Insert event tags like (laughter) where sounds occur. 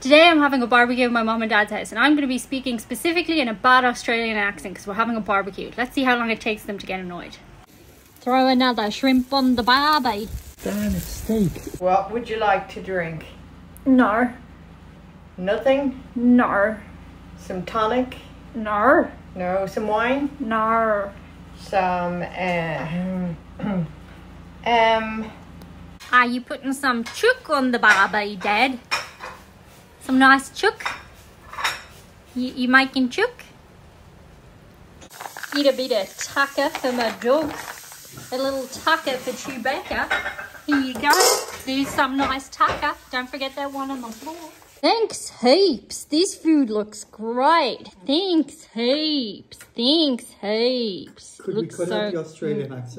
Today I'm having a barbecue at my mom and dad's house and I'm going to be speaking specifically in a bad Australian accent because we're having a barbecue. Let's see how long it takes them to get annoyed. Throw another shrimp on the barbie. Dan, it's steak. What would you like to drink? No, Nothing? no, Some tonic? no, No. Some wine? no. Some, uh, (clears throat) um, Are you putting some chook on the barbie, Dad? Some nice chook? You, you making chook? Need a bit of tucker for my dog. A little tucker for Chewbacca. Here you go. There's some nice tucker. Don't forget that one on the floor. Thanks heaps. This food looks great. Thanks heaps. Thanks heaps. Could looks we cut so out the Australian accent?